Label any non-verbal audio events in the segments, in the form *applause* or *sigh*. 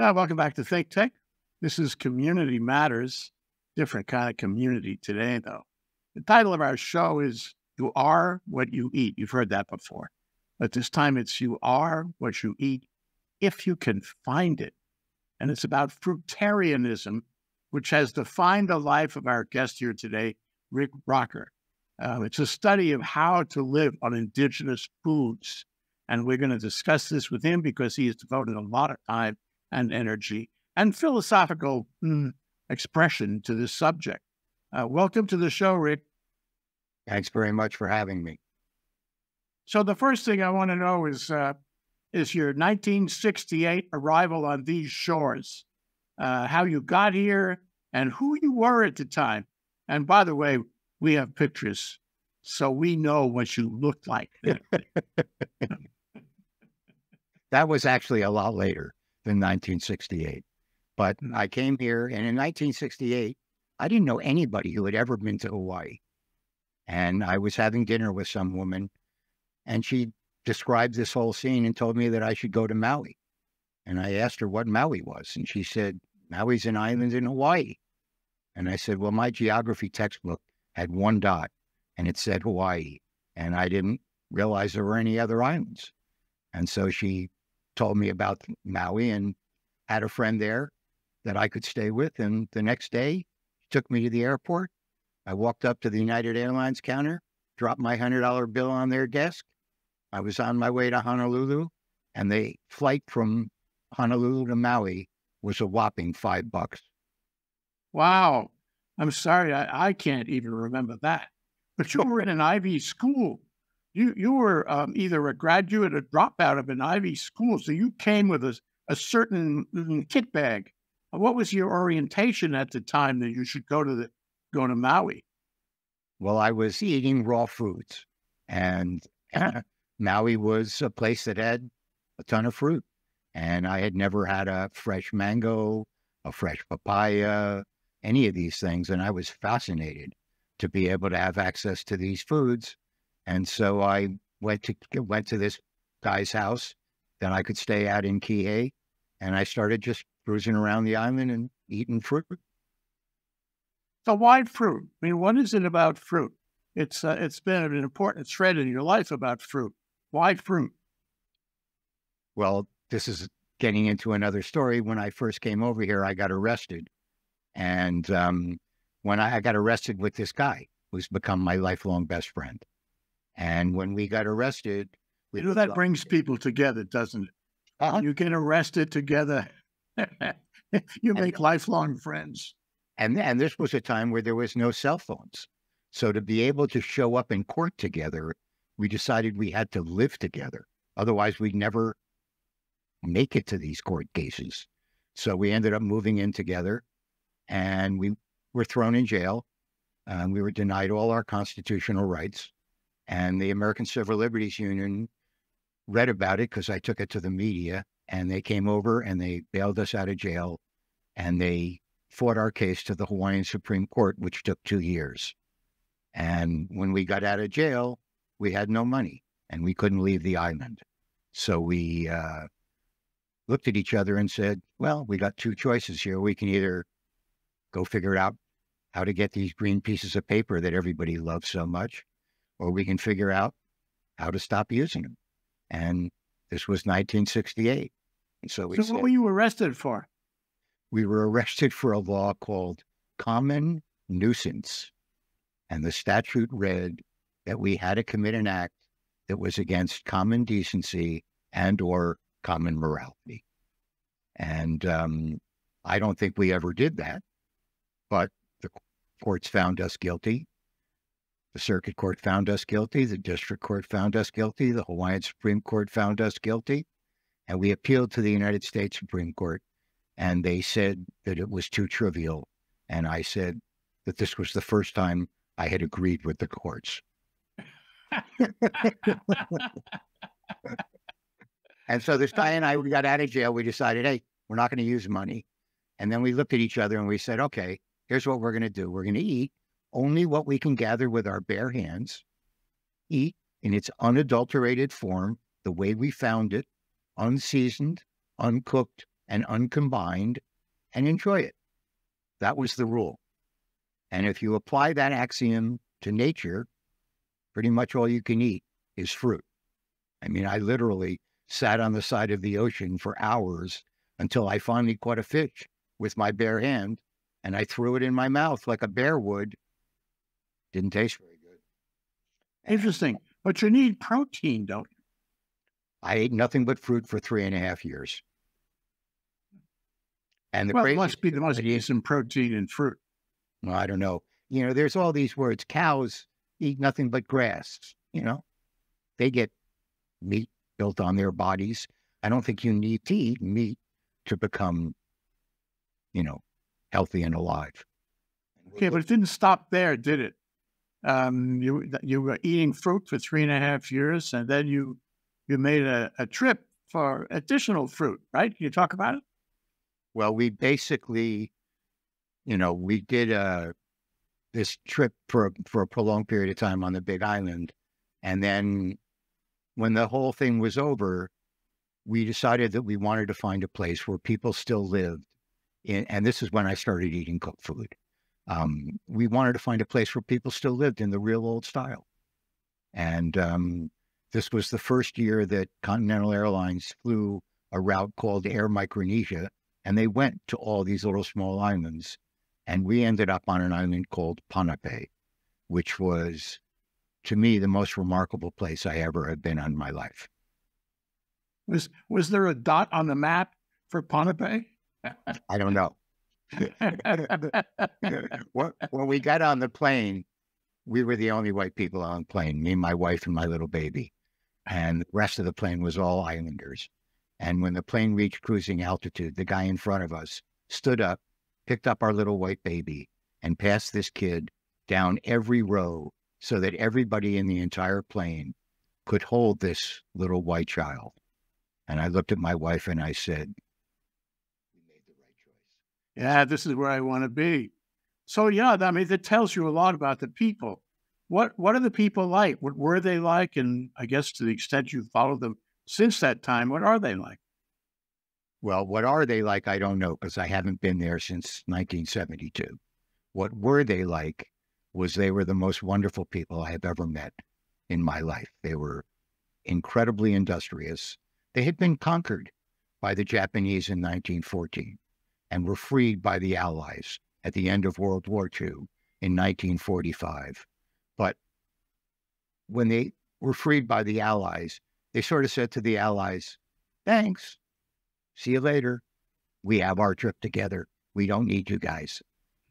Yeah, welcome back to Think Tech. This is Community Matters, different kind of community today, though. The title of our show is You Are What You Eat. You've heard that before. But this time it's You Are What You Eat if you can find it. And it's about fruitarianism, which has defined the life of our guest here today, Ric Rocker. Uh, it's a study of how to live on indigenous foods. And we're going to discuss this with him because he has devoted a lot of time and energy and philosophical mm, expression to this subject. Uh, welcome to the show, Ric. Thanks very much for having me. So the first thing I want to know is uh, is your 1968 arrival on these shores, uh, how you got here, and who you were at the time. And by the way, we have pictures, so we know what you looked like. *laughs* that was actually a lot later than 1968. But. I came here, and in 1968, I didn't know anybody who had ever been to Hawaii. And I was having dinner with some woman, and she described this whole scene and told me that I should go to Maui. And I asked her what Maui was, and she said, Maui's an island in Hawaii. And I said, Well, my geography textbook had one dot, and it said Hawaii. And I didn't realize there were any other islands. And so she told me about Maui and had a friend there that I could stay with. And the next day, he took me to the airport. I walked up to the United Airlines counter, dropped my $100 bill on their desk. I was on my way to Honolulu, and the flight from Honolulu to Maui was a whopping five bucks. Wow. I'm sorry, I, I can't even remember that. But you were in an Ivy school you you were um, either a graduate or dropout of an Ivy school, so you came with a, a certain mm, kit bag. What was your orientation at the time that you should go to the go to Maui? Well, I was eating raw foods, and *clears throat* Maui was a place that had a ton of fruit, and I had never had a fresh mango, a fresh papaya, any of these things, and I was fascinated to be able to have access to these foods and so I went to went to this guy's house that I could stay at in Kihei, and I started just cruising around the island and eating fruit. So why fruit? I mean, what is it about fruit? It's uh, it's been an important thread in your life about fruit. Why fruit? Well, this is getting into another story. When I first came over here, I got arrested, and um, when I, I got arrested with this guy who's become my lifelong best friend, and when we got arrested, you know that brings people together, doesn't it? Uh-huh. You get arrested together, *laughs* you make and, lifelong friends. And and this was a time where there was no cell phones, so to be able to show up in court together, we decided we had to live together. Otherwise, we'd never make it to these court cases. So we ended up moving in together, and we were thrown in jail. and we were denied all our constitutional rights. And the American Civil Liberties Union read about it because I took it to the media and they came over and they bailed us out of jail and they fought our case to the Hawaiian Supreme Court, which took two years. And when we got out of jail, we had no money and we couldn't leave the island. So we uh, looked at each other and said, well, we got two choices here. We can either go figure out how to get these green pieces of paper that everybody loves so much, or we can figure out how to stop using them. And this was 1968. And so we So said, what were you arrested for? We were arrested for a law called common nuisance. And the statute read that we had to commit an act that was against common decency and or common morality. And um, I don't think we ever did that, but the courts found us guilty the circuit court found us guilty. The district court found us guilty. The Hawaiian Supreme Court found us guilty. And we appealed to the United States Supreme Court. And they said that it was too trivial. And I said that this was the first time I had agreed with the courts. and so this guy and I, we got out of jail. We decided, hey, we're not going to use money. And then we looked at each other and we said, okay, here's what we're going to do. We're going to eat only what we can gather with our bare hands, eat in its unadulterated form, the way we found it, unseasoned, uncooked, and uncombined and enjoy it. That was the rule. And if you apply that axiom to nature, pretty much all you can eat is fruit. I mean, I literally sat on the side of the ocean for hours until I finally caught a fish with my bare hand and I threw it in my mouth like a bear would. Didn't taste very good. Interesting. But you need protein, don't you? I ate nothing but fruit for three and a half years. And the well, it must be the most decent protein in fruit. well, I don't know. You know, there's all these words. Cows eat nothing but grass. You know, they get meat built on their bodies. I don't think you need to eat meat to become, you know, healthy and alive. Okay, but it didn't stop there, did it? Um, you you were eating fruit for three and a half years, and then you you made a, a trip for additional fruit, right? Can you talk about it? Well, we basically, you know, we did uh this trip for for a prolonged period of time on the Big Island, and then when the whole thing was over, we decided that we wanted to find a place where people still lived. In, and this is when I started eating cooked food. Um, we wanted to find a place where people still lived in the real old style, and um, this was the first year that Continental Airlines flew a route called Air Micronesia, and they went to all these little small islands. And we ended up on an island called Ponape, which was, to me, the most remarkable place I ever had been in my life. Was was there a dot on the map for Ponape? I don't know. *laughs* When we got on the plane, we were the only white people on the plane, me, my wife, and my little baby. And the rest of the plane was all islanders. And when the plane reached cruising altitude, the guy in front of us stood up, picked up our little white baby, and passed this kid down every row so that everybody in the entire plane could hold this little white child. And I looked at my wife and I said, We made the right choice. Yeah, this is where I want to be. So yeah, I mean, that tells you a lot about the people. What what are the people like? What were they like? And I guess to the extent you followed them since that time, what are they like? Well, what are they like? I don't know because I haven't been there since 1972. What were they like was they were the most wonderful people I have ever met in my life. They were incredibly industrious. They had been conquered by the Japanese in 1914 and were freed by the Allies at the end of World War II in 1945. But when they were freed by the Allies, they sort of said to the Allies, thanks. See you later. We have our trip together. We don't need you guys.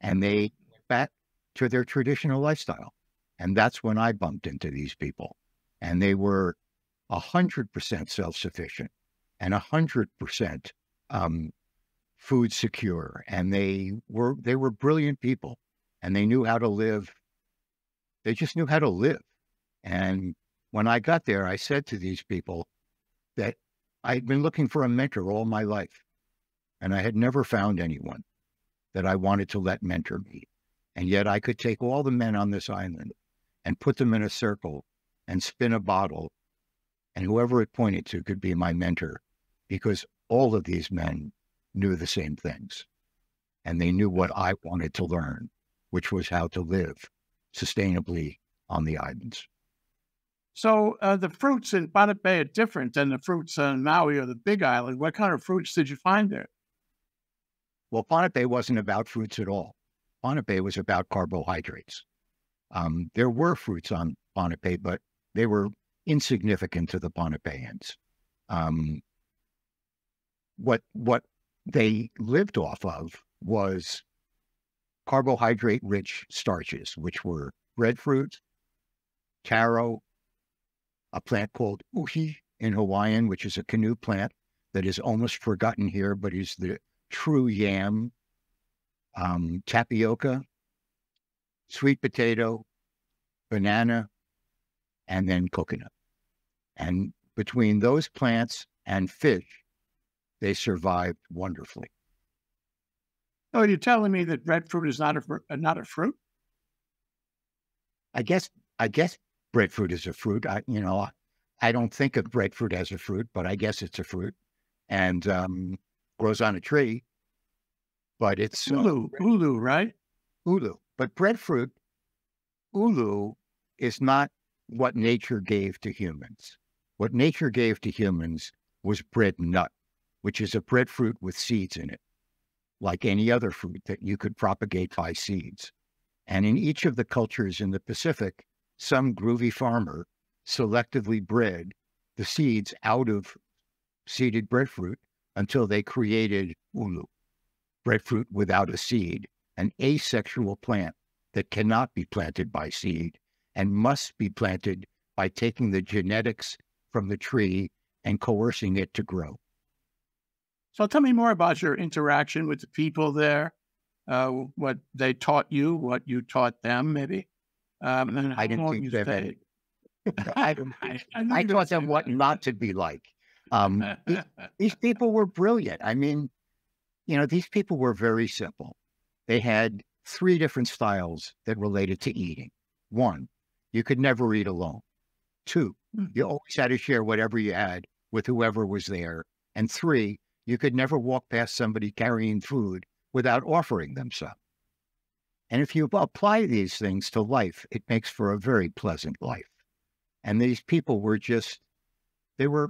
And they went back to their traditional lifestyle. And that's when I bumped into these people. And they were a hundred percent self-sufficient and a hundred percent um, food secure. And they were they were brilliant people and they knew how to live. They just knew how to live. And when I got there, I said to these people that I'd been looking for a mentor all my life, and I had never found anyone that I wanted to let mentor me. And yet I could take all the men on this island and put them in a circle and spin a bottle, and whoever it pointed to could be my mentor because all of these men knew the same things. And they knew what I wanted to learn, which was how to live sustainably on the islands. So uh, the fruits in Ponape are different than the fruits on Maui or the Big Island. What kind of fruits did you find there? Well, Ponape wasn't about fruits at all. Ponape was about carbohydrates. Um, there were fruits on Ponape, but they were insignificant to the Ponapeans. Um, what what they lived off of was carbohydrate-rich starches, which were breadfruit, taro, a plant called uhi in Hawaiian, which is a canoe plant that is almost forgotten here, but is the true yam, um, tapioca, sweet potato, banana, and then coconut. And between those plants and fish, they survived wonderfully. Oh, you're telling me that breadfruit is not a uh, not a fruit? I guess I guess breadfruit is a fruit. I you know I don't think of breadfruit as a fruit, but I guess it's a fruit. And um, grows on a tree, but it's ulu, uh, ulu, right? Ulu. But breadfruit, ulu, is not what nature gave to humans. What nature gave to humans was bread nut, which is a breadfruit with seeds in it, like any other fruit that you could propagate by seeds. And in each of the cultures in the Pacific, some groovy farmer selectively bred the seeds out of seeded breadfruit until they created ulu, breadfruit without a seed, an asexual plant that cannot be planted by seed and must be planted by taking the genetics from the tree and coercing it to grow. So tell me more about your interaction with the people there, uh, what they taught you, what you taught them, maybe. Um, and I didn't teach *laughs* *laughs* them any. I, I, I taught them what not to be like. Um, these, these people were brilliant. I mean, you know, these people were very simple. They had three different styles that related to eating. One, you could never eat alone. Two, hmm. you always had to share whatever you had with whoever was there. And three, you could never walk past somebody carrying food without offering them some. And if you apply these things to life, it makes for a very pleasant life. And these people were just, they were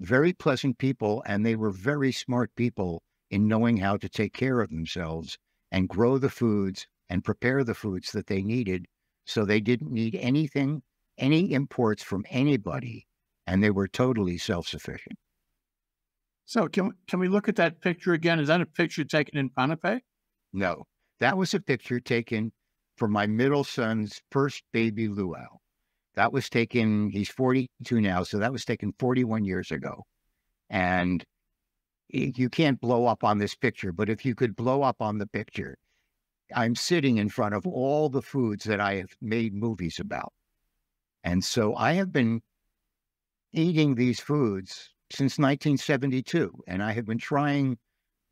very pleasant people and they were very smart people in knowing how to take care of themselves and grow the foods and prepare the foods that they needed. So they didn't need anything, any imports from anybody, and they were totally self sufficient. So can can we look at that picture again? Is that a picture taken in Ponape? No, that was a picture taken for my middle son's first baby luau. That was taken. He's 42 now, so that was taken 41 years ago. And you can't blow up on this picture, but if you could blow up on the picture, I'm sitting in front of all the foods that I have made movies about. And so I have been eating these foods since 1972, and I have been trying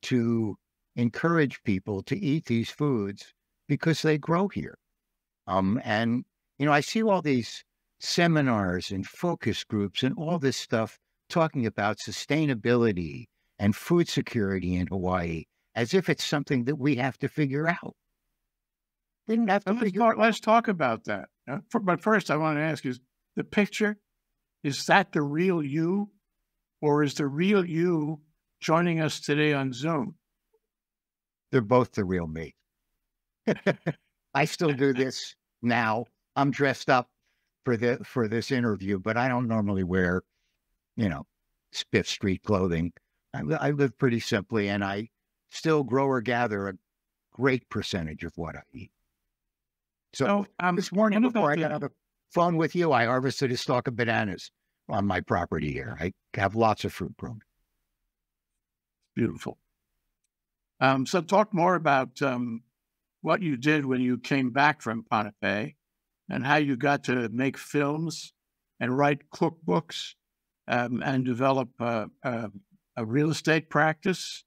to encourage people to eat these foods because they grow here. Um, and, you know, I see all these seminars and focus groups and all this stuff talking about sustainability and food security in Hawaii as if it's something that we have to figure out. Didn't have to let's, talk, let's talk about that. Uh, for, but first, I want to ask you: the picture is that the real you, or is the real you joining us today on Zoom? They're both the real me. *laughs* I still do this now. I'm dressed up for the for this interview, but I don't normally wear, you know, Spiff Street clothing. I, I live pretty simply, and I still grow or gather a great percentage of what I eat. So, so um, this morning before I got on the phone with you, I harvested a stalk of bananas on my property here. I have lots of fruit grown. Beautiful. Um, so talk more about um, what you did when you came back from Pohnpei and how you got to make films and write cookbooks um, and develop uh, uh, a real estate practice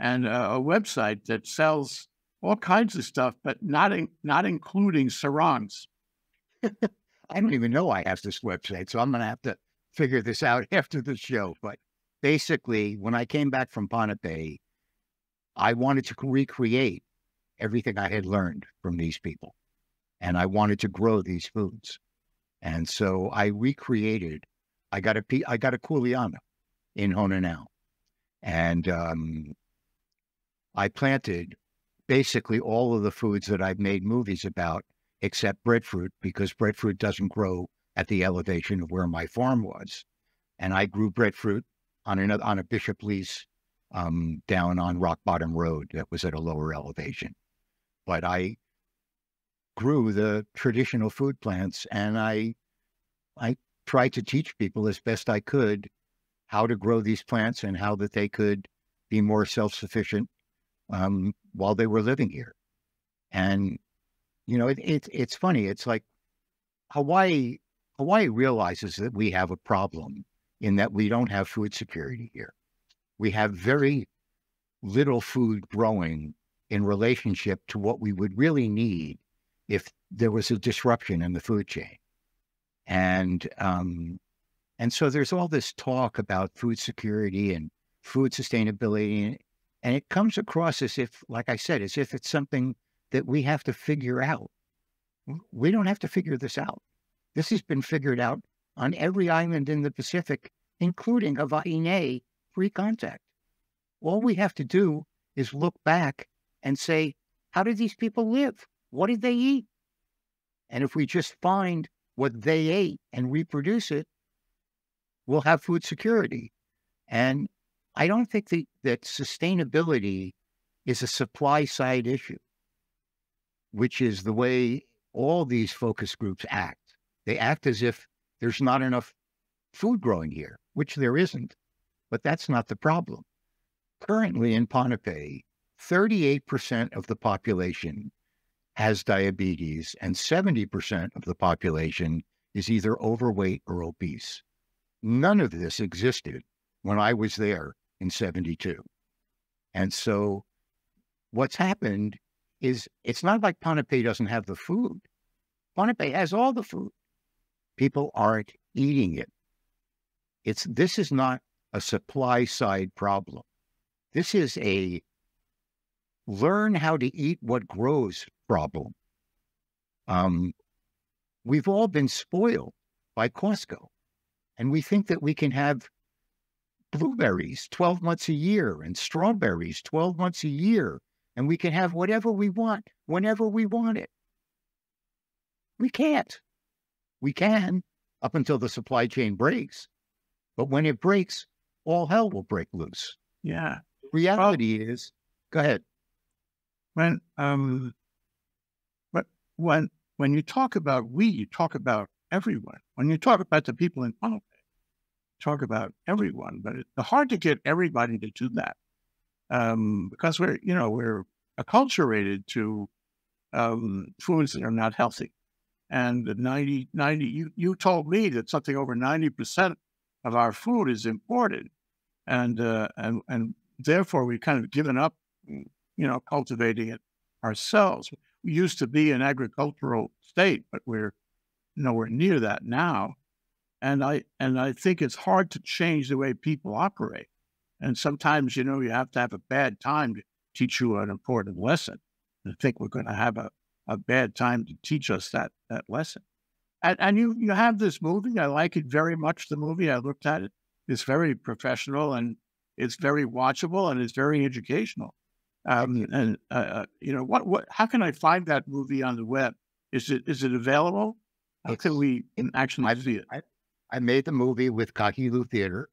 and a, a, website that sells all kinds of stuff, but not in, not including sarongs. *laughs* I don't even know I have this website, so I'm going to have to figure this out *laughs* after the show. But basically, when I came back from Pohnpei, I wanted to recreate everything I had learned from these people. And I wanted to grow these foods. And so I recreated, I got a, I got a kuleana in Honaunau. And um, I planted basically all of the foods that I've made movies about, except breadfruit, because breadfruit doesn't grow at the elevation of where my farm was. And I grew breadfruit on, another, on a Bishop lease um, down on Rock Bottom Road that was at a lower elevation. But I grew the traditional food plants and I I tried to teach people as best I could how to grow these plants and how that they could be more self-sufficient um, while they were living here. And you know, it, it, it's funny. It's like Hawaii. Hawaii realizes that we have a problem in that we don't have food security here we have very little food growing in relationship to what we would really need if there was a disruption in the food chain. And um, and so there's all this talk about food security and food sustainability. And it comes across as if, like I said, as if it's something that we have to figure out. We don't have to figure this out. This has been figured out on every island in the Pacific, including Hawaii free contact. All we have to do is look back and say, how did these people live? What did they eat? And if we just find what they ate and reproduce it, we'll have food security. And I don't think that, that sustainability is a supply side issue, which is the way all these focus groups act. They act as if there's not enough food growing here, which there isn't. But that's not the problem. Currently in Ponape, 38% of the population has diabetes, and 70% of the population is either overweight or obese. None of this existed when I was there in 72. And so what's happened is it's not like Ponape doesn't have the food. Ponape has all the food. People aren't eating it. It's this is not a supply side problem. This is a learn how to eat what grows problem. Um, we've all been spoiled by Costco, and we think that we can have blueberries 12 months a year and strawberries 12 months a year, and we can have whatever we want whenever we want it. We can't. We can up until the supply chain breaks. But when it breaks, all hell will break loose. Yeah. reality well, is, go ahead. When um, but when when you talk about we, you talk about everyone. When you talk about the people in politics, talk about everyone. But it's hard to get everybody to do that um, because we're you know we're acculturated to um, foods that are not healthy. And 90, 90 you, you told me that something over 90% of our food is imported. And, uh, and, and therefore we've kind of given up you know, cultivating it ourselves. We used to be an agricultural state, but we're nowhere near that now. And I and I think it's hard to change the way people operate. And sometimes, you know, you have to have a bad time to teach you an important lesson. I think we're going to have a, a bad time to teach us that that lesson. And, and you you have this movie. I like it very much. The movie I looked at it. It's very professional and it's very watchable and it's very educational. Um, and uh, uh, you know what? What? How can I find that movie on the web? Is it is it available? How it's, can we actually I, see it? I, I made the movie with Kahilu Theater,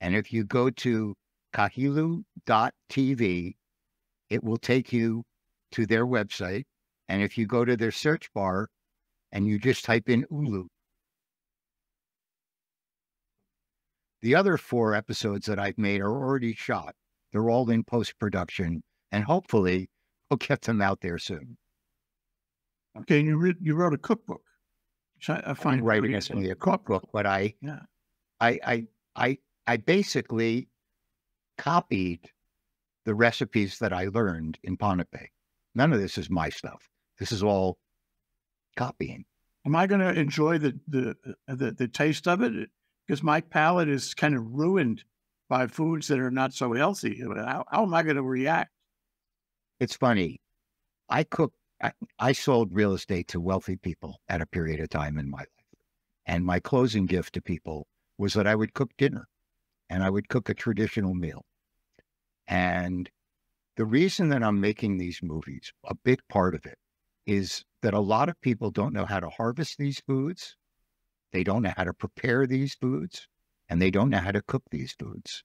and if you go to kahilu.tv, it will take you to their website. And if you go to their search bar and you just type in Ulu, the other four episodes that I've made are already shot. They're all in post production and hopefully we'll get them out there soon. Okay, you re- you wrote a cookbook. I, I find writing necessarily a cookbook, but I, yeah. I, I, I, I basically copied the recipes that I learned in Ponape. None of this is my stuff. This is all copying. Am I going to enjoy the, the the the taste of it? Because my palate is kind of ruined by foods that are not so healthy. How, how am I going to react? it's funny. I cook, I, I sold real estate to wealthy people at a period of time in my life. And my closing gift to people was that I would cook dinner and I would cook a traditional meal. And the reason that I'm making these movies, a big part of it, is that a lot of people don't know how to harvest these foods. They don't know how to prepare these foods and they don't know how to cook these foods.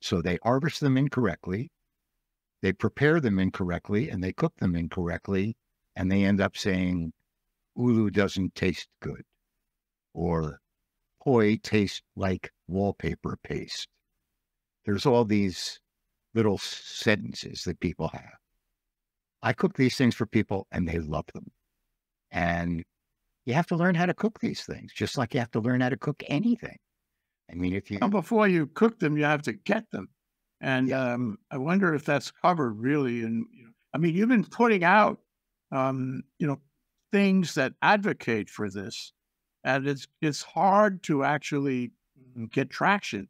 So they harvest them incorrectly they prepare them incorrectly and they cook them incorrectly, and they end up saying, Ulu doesn't taste good, or poi tastes like wallpaper paste. There's all these little sentences that people have. I cook these things for people and they love them. And you have to learn how to cook these things, just like you have to learn how to cook anything. I mean, if you. Well, before you cook them, you have to get them. And yeah. um, I wonder if that's covered really. And you know, I mean, you've been putting out, um, you know, things that advocate for this, and it's it's hard to actually get traction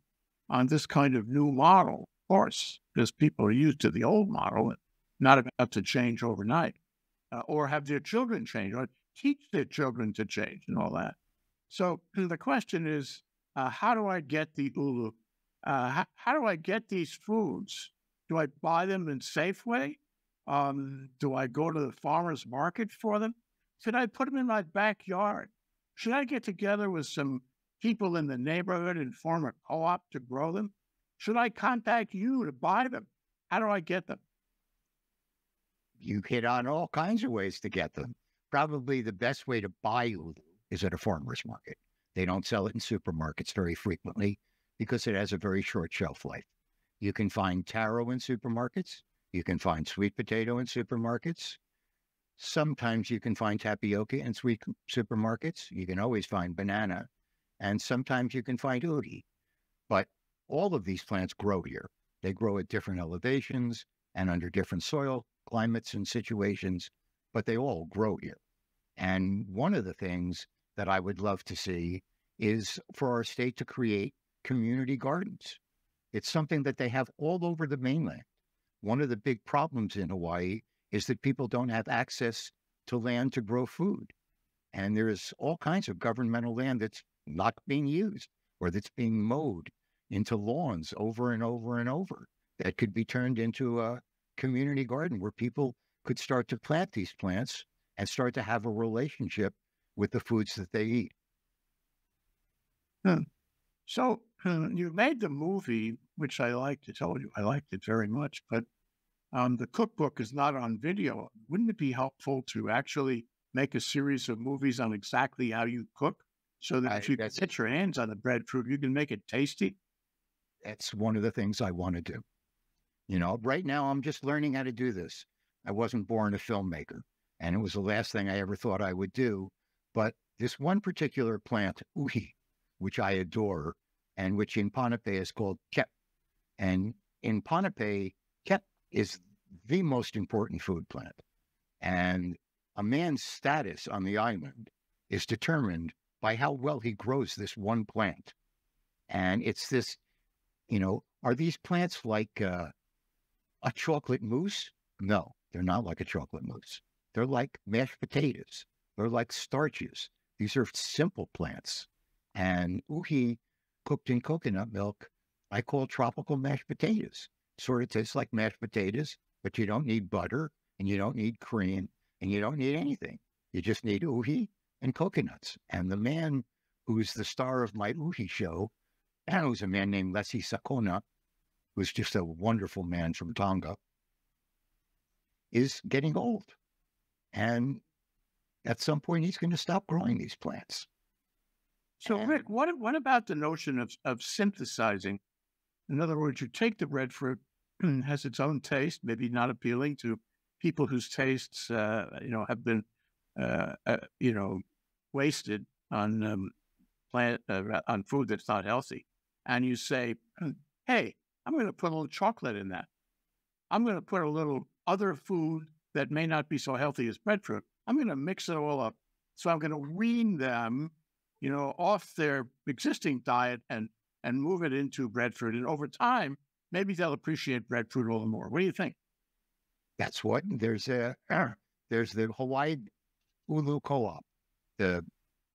on this kind of new model Of course, because people are used to the old model and not about to change overnight, uh, or have their children change, or teach their children to change, and all that. So the question is, uh, how do I get the ulu? Uh, how, how, do I get these foods? Do I buy them in Safeway? Um, do I go to the farmer's market for them? Should I put them in my backyard? Should I get together with some people in the neighborhood and form a co op to grow them? Should I contact you to buy them? How do I get them? You hit on all kinds of ways to get them. Probably the best way to buy ulu is at a farmer's market. They don't sell it in supermarkets very frequently because it has a very short shelf life. You can find taro in supermarkets. You can find sweet potato in supermarkets. Sometimes you can find tapioca in sweet supermarkets. You can always find banana. And sometimes you can find uhi. But all of these plants grow here. They grow at different elevations and under different soil climates and situations, but they all grow here. And one of the things that I would love to see is for our state to create community gardens. It's something that they have all over the mainland. One of the big problems in Hawaii is that people don't have access to land to grow food. And there's all kinds of governmental land that's not being used or that's being mowed into lawns over and over and over that could be turned into a community garden where people could start to plant these plants and start to have a relationship with the foods that they eat. Hmm. So uh, you made the movie, which I liked. I told you I liked it very much, but um, the cookbook is not on video. Wouldn't it be helpful to actually make a series of movies on exactly how you cook, so that I, if you can get your hands on the breadfruit, you can make it tasty? That's one of the things I want to do. You know, right now I'm just learning how to do this. I wasn't born a filmmaker, and it was the last thing I ever thought I would do. But this one particular plant, uhi, which I adore, and which in Ponape is called kep. And in Ponape, kep is the most important food plant. And a man's status on the island is determined by how well he grows this one plant. And it's this, you know, are these plants like uh, a chocolate mousse? No, they're not like a chocolate mousse. They're like mashed potatoes. They're like starches. These are simple plants. And uhi cooked in coconut milk, I call tropical mashed potatoes. Sort of tastes like mashed potatoes, but you don't need butter and you don't need cream and you don't need anything. You just need uhi and coconuts. And the man who's the star of my uhi show, and who's a man named Leslie Sakona, who's just a wonderful man from Tonga, is getting old. And at some point, he's going to stop growing these plants. So, and, Ric, what what about the notion of of synthesizing? In other words, you take the breadfruit, *clears throat* has its own taste, maybe not appealing to people whose tastes, uh, you know, have been, uh, uh, you know, wasted on um, plant uh, on food that's not healthy, and you say, *clears throat* "Hey, I'm going to put a little chocolate in that. I'm going to put a little other food that may not be so healthy as breadfruit. I'm going to mix it all up. So I'm going to wean them, you know, off their existing diet and and move it into breadfruit. And over time, maybe they'll appreciate breadfruit a little more. What do you think? That's what there's a uh, there's the Hawaii Ulu Co-op, the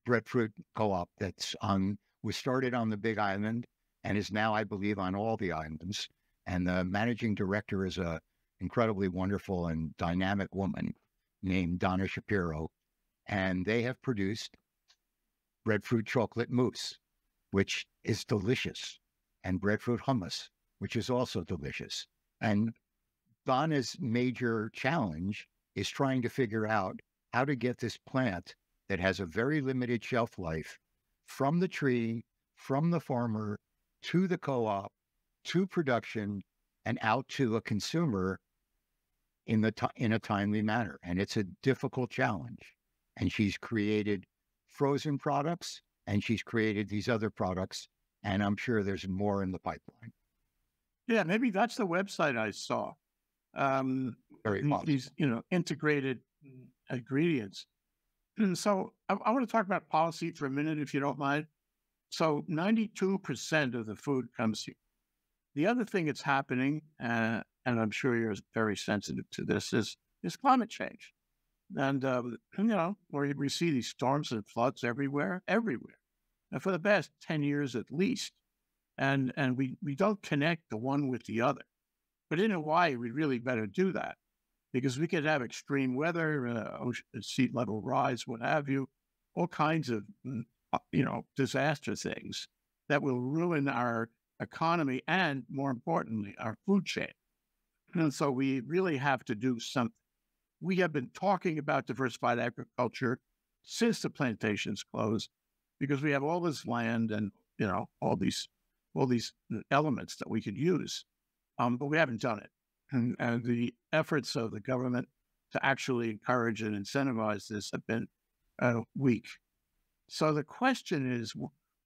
breadfruit co-op that's on was started on the Big Island and is now, I believe, on all the islands. And the managing director is a incredibly wonderful and dynamic woman named Dana Shapiro. And they have produced breadfruit chocolate mousse, which is delicious, and breadfruit hummus, which is also delicious. And Dana's major challenge is trying to figure out how to get this plant that has a very limited shelf life from the tree, from the farmer to the co op, to production, and out to a consumer in the in a timely manner. And it's a difficult challenge. And she's created frozen products and she's created these other products. And I'm sure there's more in the pipeline. Yeah, maybe that's the website I saw. Um, Very possible. These, you know, integrated ingredients. And *clears throat* so I, I want to talk about policy for a minute, if you don't mind. So 92% of the food comes here. The other thing that's happening, uh, and I'm sure you're very sensitive to this, is is climate change. And um, you know, where we see these storms and floods everywhere, everywhere, and for the past ten years at least, and and we we don't connect the one with the other. But in Hawaii, we really better do that because we could have extreme weather, uh, ocean, sea level rise, what have you, all kinds of mm, uh, you know disaster things that will ruin our economy and, more importantly, our food chain. And so we really have to do something. We have been talking about diversified agriculture since the plantations closed because we have all this land and you know all these all these elements that we could use, um, but we haven't done it. And, and the efforts of the government to actually encourage and incentivize this have been uh, weak. So the question is,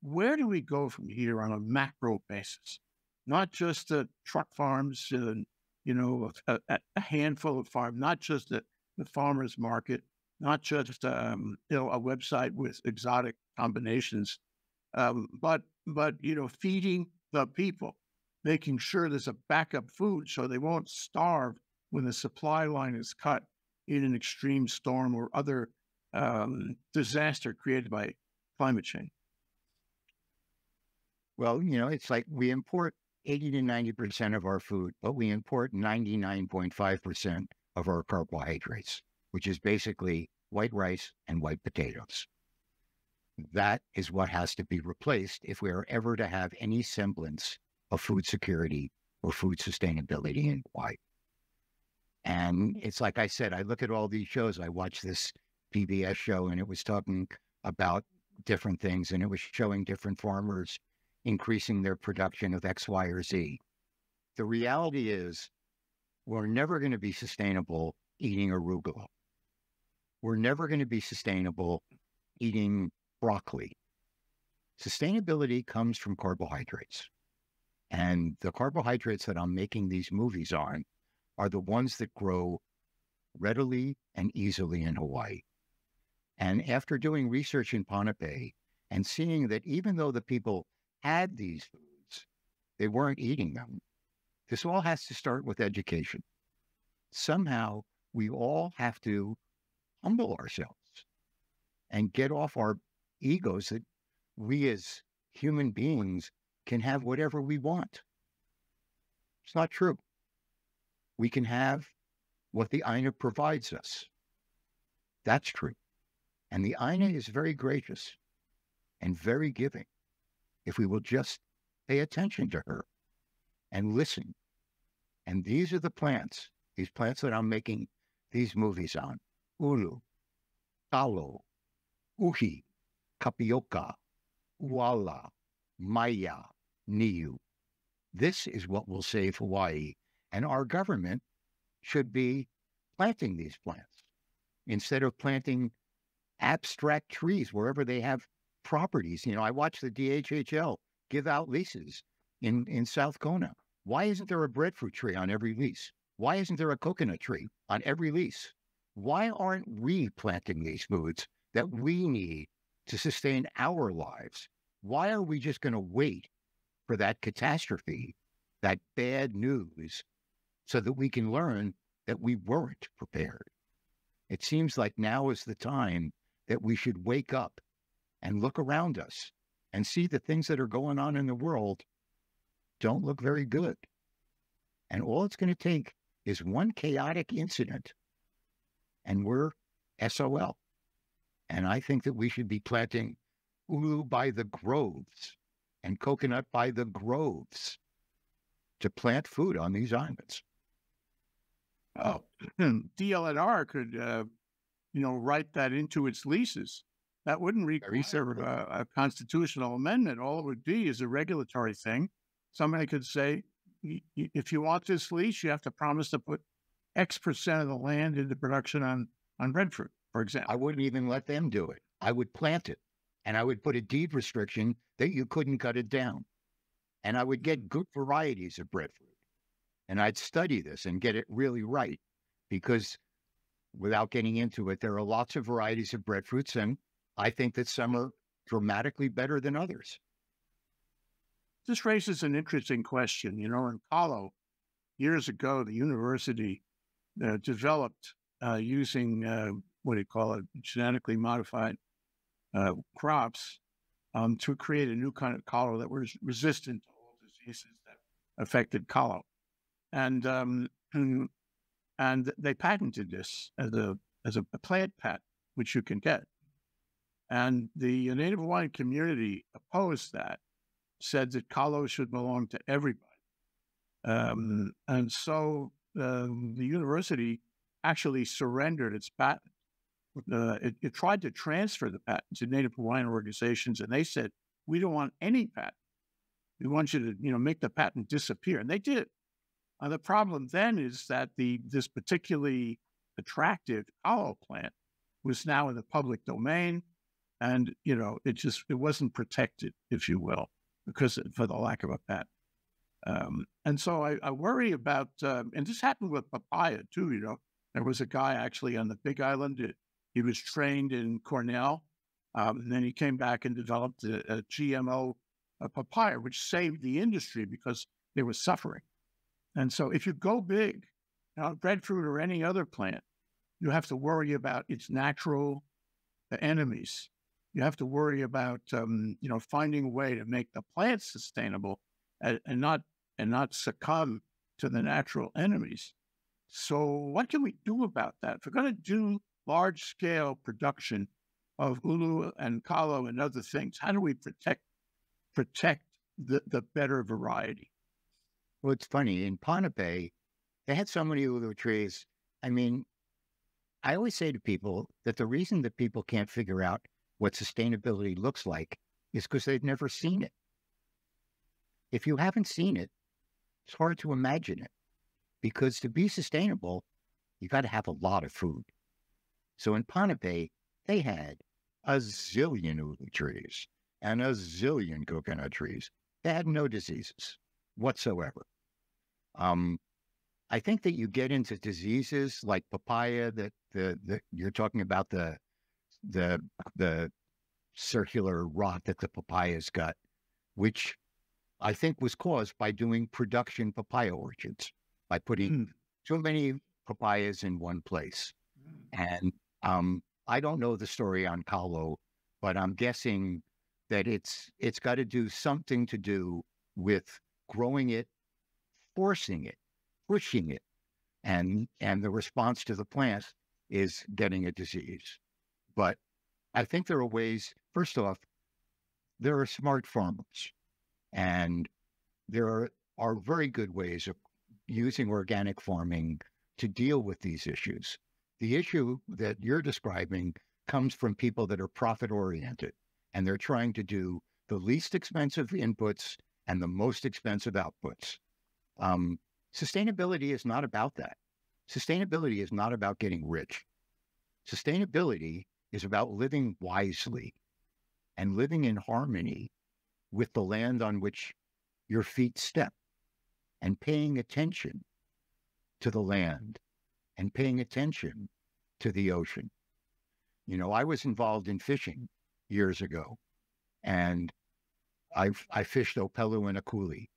where do we go from here on a macro basis? Not just the truck farms and you know a, a handful of farms, not just the, the farmers market, not just um, you know a website with exotic combinations, um, but but you know feeding the people, making sure there's a backup food so they won't starve when the supply line is cut in an extreme storm or other um, disaster created by climate change. Well, you know, it's like we import 80 to 90% of our food, but we import 99.5% of our carbohydrates, which is basically white rice and white potatoes. That is what has to be replaced if we are ever to have any semblance of food security or food sustainability in Hawaii. And it's like I said, I look at all these shows. I watch this PBS show and it was talking about different things and it was showing different farmers increasing their production of X, Y, or Z. The reality is, we're never going to be sustainable eating arugula. We're never going to be sustainable eating broccoli. Sustainability comes from carbohydrates. And the carbohydrates that I'm making these movies on are the ones that grow readily and easily in Hawaii. And after doing research in Ponape and seeing that even though the people had these foods, they weren't eating them. This all has to start with education. Somehow we all have to humble ourselves and get off our egos that we as human beings can have whatever we want. It's not true. We can have what the Aina provides us. That's true. And the mm-hmm. Aina is very gracious and very giving if we will just pay attention to her and listen. And these are the plants, these plants that I'm making these movies on ulu, kalo, uhi, kapioka, uala, maya, niu. This is what will save Hawaii. And our government should be planting these plants instead of planting abstract trees wherever they have properties. You know, I watch the DHHL give out leases in, in South Kona. Why isn't there a breadfruit tree on every lease? Why isn't there a coconut tree on every lease? Why aren't we planting these foods that we need to sustain our lives? Why are we just going to wait for that catastrophe, that bad news, so that we can learn that we weren't prepared? It seems like now is the time that we should wake up and look around us and see the things that are going on in the world don't look very good. And all it's going to take is one chaotic incident, and we're SOL. And I think that we should be planting ulu by the groves and coconut by the groves to plant food on these islands. Oh, *clears throat* DLNR could, uh, you know, write that into its leases that wouldn't require a, a, constitutional amendment. All it would be is a regulatory thing. Somebody could say, if you want this lease, you have to promise to put X percent of the land into production on, on breadfruit, for example. I wouldn't even let them do it. I would plant it and I would put a deed restriction that you couldn't cut it down. And I would get good varieties of breadfruit. And I'd study this and get it really right because without getting into it, there are lots of varieties of breadfruits and I think that some are dramatically better than others. this raises an interesting question. You know, in Kalo, years ago, the university uh, developed uh, using uh, what do you call it, genetically modified uh, crops um, to create a new kind of kalo that was resistant to all diseases that affected kalo. And um, *clears throat* and they patented this as a as a, plant patent, which you can get. And the Native Hawaiian community opposed that, said that kalo should belong to everybody. Um, and so um, the university actually surrendered its patent. Uh, it, it, tried to transfer the patent to Native Hawaiian organizations, and they said, "We don't want any patent. We want you to, you know, make the patent disappear." And they did. Uh, the problem then is that the this particularly attractive kalo plant was now in the public domain, and you know, it just it wasn't protected, if you will, because for the lack of a patent. Um, and so I, I worry about, um, and this happened with papaya too. You know, there was a guy actually on the Big Island. He was trained in Cornell, um, and then he came back and developed a, a GMO a papaya, which saved the industry because they were suffering. And so, if you go big, you know, breadfruit or any other plant, you have to worry about its natural uh, enemies. You have to worry about, um, you know, finding a way to make the plant sustainable and, and not and not succumb to the natural enemies. So, what can we do about that? If we're going to do large scale production of ulu and kalo and other things, how do we protect protect the, the better variety? Well, it's funny in Ponape, they had so many ulu trees. I mean, I always say to people that the reason that people can't figure out what sustainability looks like is because they've never seen it. If you haven't seen it, it's hard to imagine it because to be sustainable, you got to have a lot of food. So in Ponape, they had a zillion ulu trees and a zillion coconut trees. They had no diseases whatsoever. Um, I think that you get into diseases like papaya that the, the you're talking about the the the circular rot that the papaya's got, which I think was caused by doing production papaya orchards by putting mm. too many papayas in one place. Mm. And um, I don't know the story on kalo, but I'm guessing that it's it's got to do something to do with growing it, forcing it, pushing it, and and the response to the plant is getting a disease. But I think there are ways. First off, there are smart farmers, and there are, are very good ways of using organic farming to deal with these issues. The issue that you're describing comes from people that are profit oriented and they're trying to do the least expensive inputs and the most expensive outputs. Um, sustainability is not about that. Sustainability is not about getting rich. Sustainability is about living wisely and living in harmony with the land on which your feet step and paying attention to the land and paying attention to the ocean. You know, I was involved in fishing years ago, and I, I fished Opelu and Akule.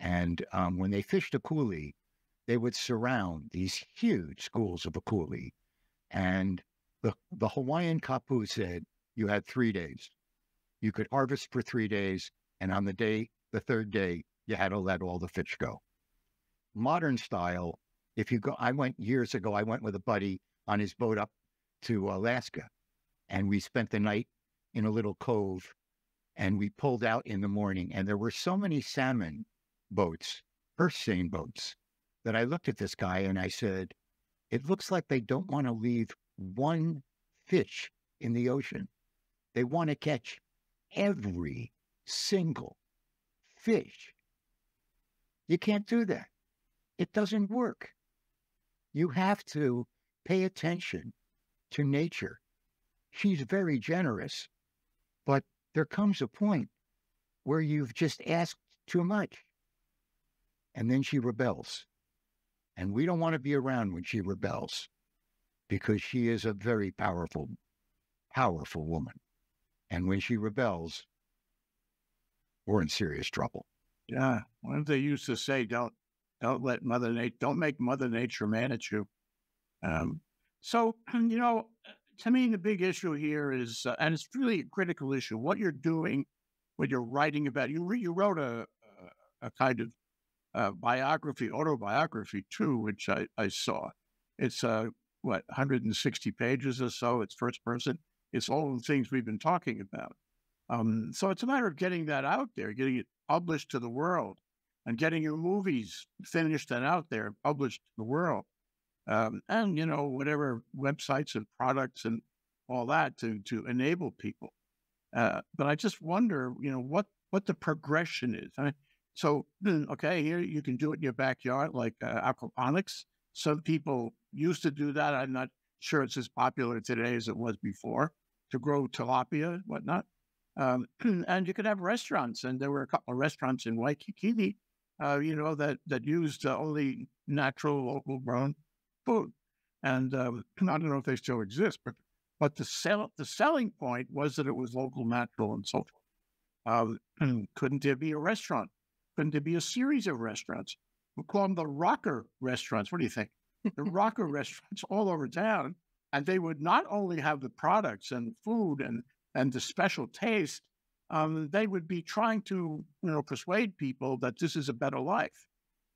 And um, when they fished Akule, they would surround these huge schools of Akule. And the, the Hawaiian kapu said you had three days. You could harvest for three days. And on the day, the third day, you had to let all the fish go modern style, if you go, I went years ago, I went with a buddy on his boat up to Alaska and we spent the night in a little cove and we pulled out in the morning and there were so many salmon boats, purse seine boats, that I looked at this guy and I said, it looks like they don't want to leave one fish in the ocean. They want to catch every single fish. You can't do that. It doesn't work. You have to pay attention to nature. She's very generous, but there comes a point where you've just asked too much. And then she rebels. And we don't want to be around when she rebels because she is a very powerful, powerful woman. And when she rebels, we're in serious trouble. Yeah. What did they used to say? Don't don't let Mother Nature don't make Mother Nature mad at you. Um, so *clears throat* you know, to me, the big issue here is, uh, and it's really a critical issue. What you're doing, what you're writing about. You re, you wrote a a, a kind of uh, biography, autobiography too, which I, I saw. It's uh, what 160 pages or so. It's first person. It's all the things we've been talking about. Um, so it's a matter of getting that out there, getting it published to the world, and getting your movies finished and out there, published to the world, um, and you know whatever websites and products and all that to to enable people. Uh, but I just wonder, you know, what what the progression is. I mean, so okay, here you can do it in your backyard, like uh, aquaponics. Some people used to do that. I'm not sure it's as popular today as it was before to grow tilapia whatnot. Um, *clears throat* and you could have restaurants, and there were a couple of restaurants in Waikiki, uh, you know, that that used uh, only natural, local grown food. And um, *clears throat* I don't know if they still exist, but but the sell the selling point was that it was local, natural, and so forth. Um, *clears throat* couldn't there be a restaurant? Couldn't there be a series of restaurants? We call them the rocker restaurants. What do you think? The *laughs* rocker restaurants all over town, and they would not only have the products and food and and the special taste, um, they would be trying to, you know, persuade people that this is a better life.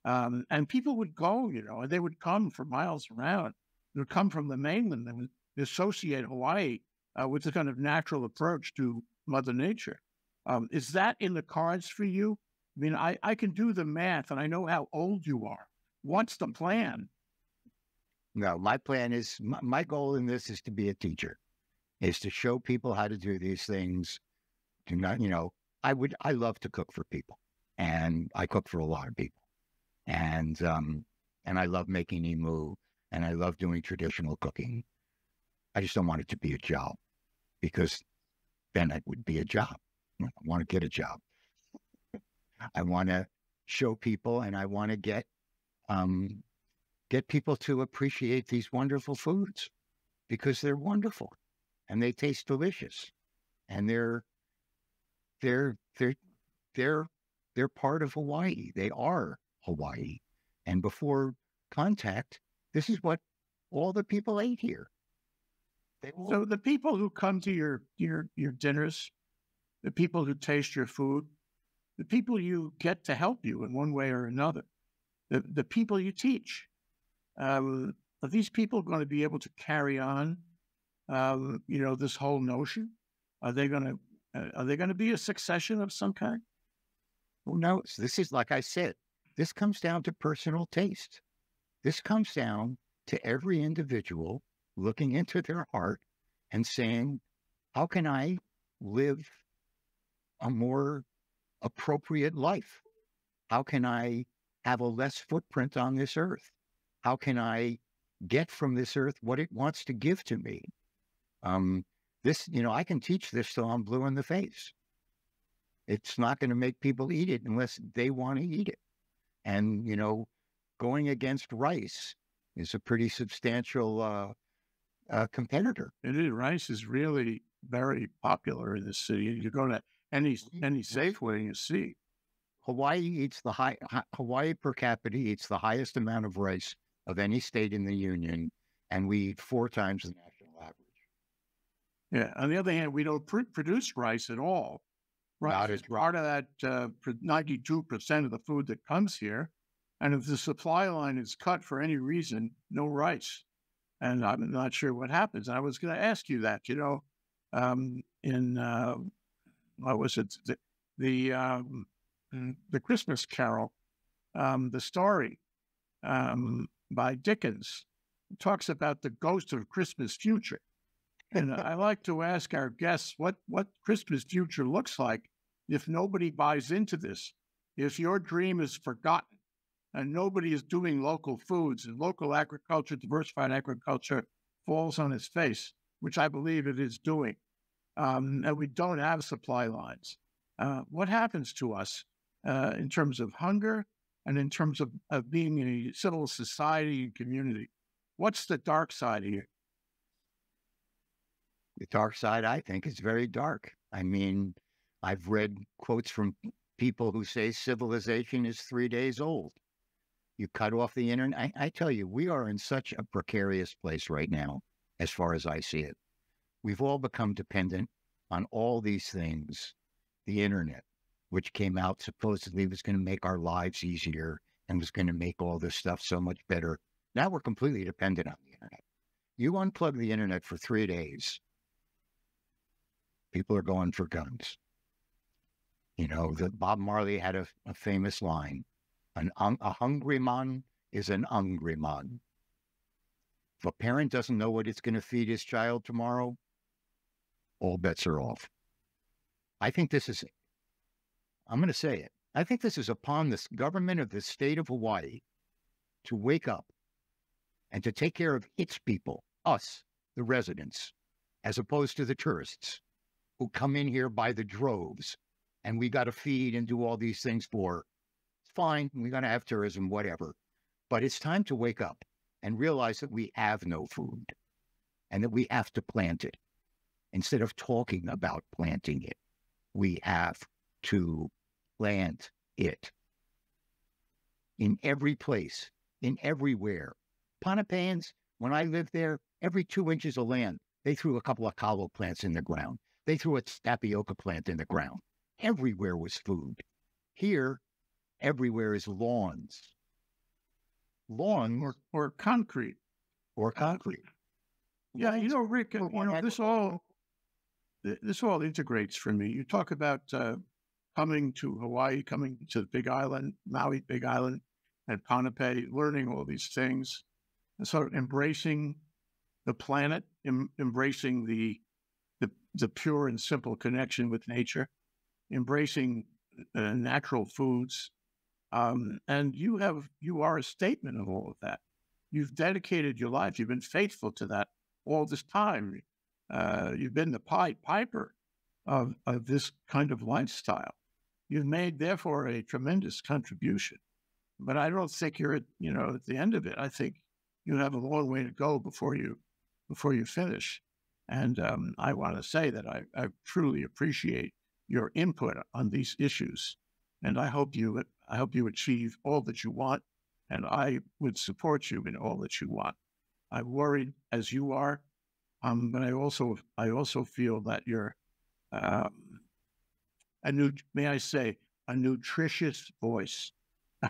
Um, and people would go, you know, and they would come for miles around. They would come from the mainland. They would associate Hawaii uh, with a kind of natural approach to Mother Nature. Um, is that in the cards for you? I mean, I, I can do the math and I know how old you are. What's the plan? No, my plan is my, my goal in this is to be a teacher is to show people how to do these things. Do not, you know, I would, I love to cook for people and I cook for a lot of people. And, um, and I love making imu and I love doing traditional cooking. I just don't want it to be a job because then it would be a job. I want to get a job. I want to show people and I want to get, um, get people to appreciate these wonderful foods because they're wonderful and they taste delicious, and they're they're they're they're they're part of Hawaii. They are Hawaii, and before contact, this is what all the people ate here. so the people who come to your your your dinners, the people who taste your food, the people you get to help you in one way or another, the the people you teach, um, are these people going to be able to carry on um, you know, this whole notion? Are they going to uh, are they going to be a succession of some kind? Who knows? This is like I said. This comes down to personal taste. This comes down to every individual looking into their heart and saying, "How can I live a more appropriate life? How can I have a less footprint on this earth? How can I get from this earth what it wants to give to me? Um, this, you know, I can teach this till I'm blue in the face. It's not going to make people eat it unless they want to eat it. And, you know, going against rice is a pretty substantial uh, uh, competitor. It is. Rice is really very popular in the city. You go to any any Safeway you see. Hawaii eats the high Hawaii per capita eats the highest amount of rice of any state in the union, and we eat four times the national average. Yeah. On the other hand, we don't pr- produce rice at all. Rice is part of that uh, 92% of the food that comes here. And if the supply line is cut for any reason, no rice. And I'm not sure what happens. And I was going to ask you that, you know, um, in, uh, what was it? The, the, um, the Christmas Carol, um, the story um, by Dickens talks about the ghost of Christmas future. And I like to ask our guests what, what Christmas future looks like if nobody buys into this, if your dream is forgotten and nobody is doing local foods and local agriculture, diversified agriculture falls on its face, which I believe it is doing, um, and we don't have supply lines. Uh, what happens to us uh, in terms of hunger and in terms of, of being a civil society and community? What's the dark side here? The dark side, I think, is very dark. I mean, I've read quotes from people who say civilization is three days old. You cut off the internet. I, I tell you, we are in such a precarious place right now, as far as I see it. We've all become dependent on all these things. The internet, which came out supposedly was going to make our lives easier and was going to make all this stuff so much better. Now we're completely dependent on the internet. You unplug the internet for three days, people are going for guns. You know, the, Bob Marley had a, a famous line an, A hungry man is an hungry man. If a parent doesn't know what it's going to feed his child tomorrow, all bets are off. I think this is, I'm going to say it. I think this is upon the government of the state of Hawaii to wake up and to take care of its people, us, the residents, as opposed to the tourists who come in here by the droves and we got to feed and do all these things for. It's fine. We got to have tourism, whatever. But it's time to wake up and realize that we have no food and that we have to plant it. Instead of talking about planting it, we have to plant it in every place, in everywhere. Pohnpeians, when I lived there, every two inches of land, they threw a couple of kalo plants in the ground. They threw a tapioca plant in the ground. Everywhere was food. Here, everywhere is lawns. Lawn or, or concrete. Or concrete. Yeah, you know, Ric, you know, this all this all integrates for me. You talk about uh, coming to Hawaii, coming to the Big Island, Maui, Big Island, and Pohnpei, learning all these things, and sort of embracing the planet, em- embracing the the, pure and simple connection with nature, embracing uh, natural foods. Um, and you have you are a statement of all of that. You've dedicated your life. You've been faithful to that all this time. Uh, you've been the pied piper of, of this kind of lifestyle. You've made, therefore, a tremendous contribution. But I don't think you're at, you know, at the end of it. I think you have a long way to go before you before you finish. And um, I want to say that I, I, truly appreciate your input on these issues, and I hope you I hope you achieve all that you want, and I would support you in all that you want. I'm worried as you are, um, but I also I also feel that you're um, a new may I say a nutritious voice. *laughs*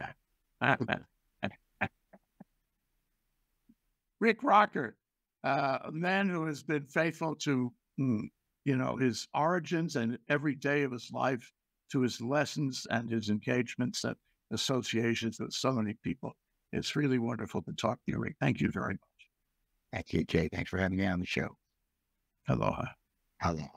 Ric Rocker, uh, a man who has been faithful to, mm, you know, his origins and every day of his life, to his lessons and his engagements and associations with so many people. It's really wonderful to talk to you, Ric. Thank you very much. Thank you, Jay. Thanks for having me on the show. Aloha. Aloha.